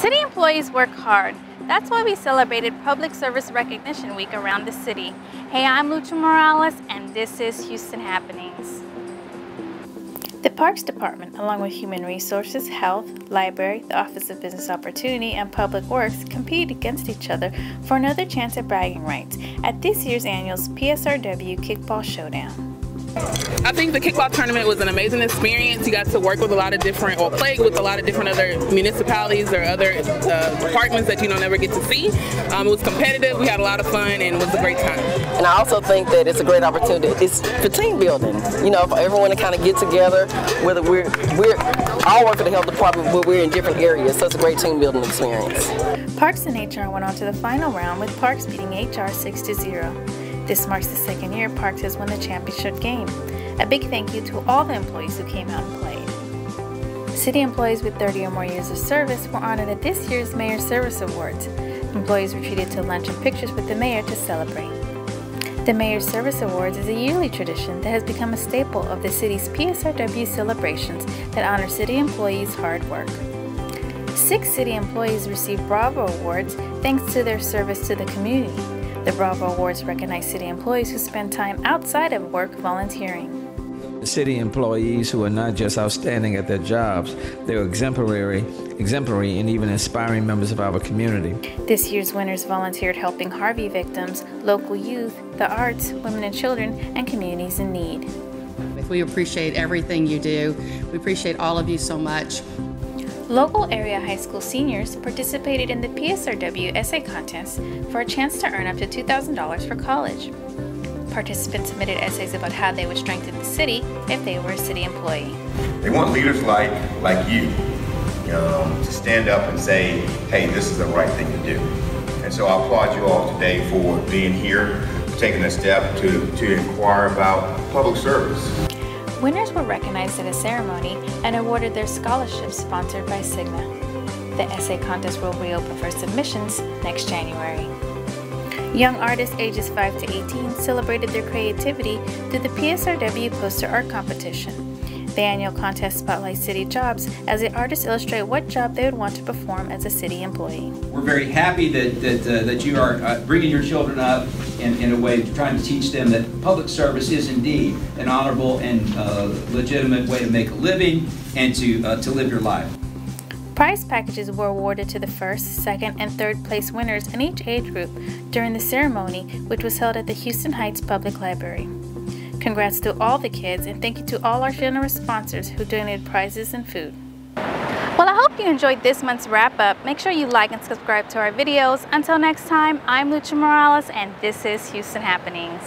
City employees work hard. That's why we celebrated Public Service Recognition Week around the city. Hey, I'm Lucha Morales, and this is Houston Happenings. The Parks Department, along with Human Resources, Health, Library, the Office of Business Opportunity, and Public Works, competed against each other for another chance at bragging rights at this year's annual PSRW Kickball Showdown. I think the kickball tournament was an amazing experience. You got to work with a lot of different, or play with a lot of different other municipalities or other uh, departments that you don't ever get to see. Um, it was competitive. We had a lot of fun and it was a great time. And I also think that it's a great opportunity. It's for team building. You know, for everyone to kind of get together. Whether we're we're all work for the health department, but we're in different areas. So it's a great team building experience. Parks and HR went on to the final round with Parks beating HR 6 to 0. This marks the second year Parks has won the championship game. A big thank you to all the employees who came out and played. City employees with 30 or more years of service were honored at this year's Mayor's Service Awards. Employees were treated to lunch and pictures with the mayor to celebrate. The Mayor's Service Awards is a yearly tradition that has become a staple of the city's PSRW celebrations that honor city employees' hard work. Six city employees received Bravo Awards thanks to their service to the community. The Bravo Awards recognize city employees who spend time outside of work volunteering. City employees who are not just outstanding at their jobs, they're exemplary, exemplary and even inspiring members of our community. This year's winners volunteered helping Harvey victims, local youth, the arts, women and children, and communities in need. We appreciate everything you do. We appreciate all of you so much. Local area high school seniors participated in the PSRW essay contest for a chance to earn up to $2,000 for college. Participants submitted essays about how they would strengthen the city if they were a city employee. They want leaders like, like you um, to stand up and say, hey, this is the right thing to do. And so I applaud you all today for being here, taking a step to, to inquire about public service. Winners were recognized at a ceremony and awarded their scholarships sponsored by Cigna. The essay contest will reopen for submissions next January. Young artists ages 5 to 18 celebrated their creativity through the PSRW Poster Art Competition. The annual contest spotlights city jobs as the artists illustrate what job they would want to perform as a city employee. We're very happy that, that, uh, that you are uh, bringing your children up in, in a way, trying to teach them that public service is indeed an honorable and uh, legitimate way to make a living and to, uh, to live your life. Prize packages were awarded to the first, second, and third place winners in each age group during the ceremony, which was held at the Houston Heights Public Library. Congrats to all the kids and thank you to all our generous sponsors who donated prizes and food. Well, I hope you enjoyed this month's wrap up. Make sure you like and subscribe to our videos. Until next time, I'm Lucha Morales and this is Houston Happenings.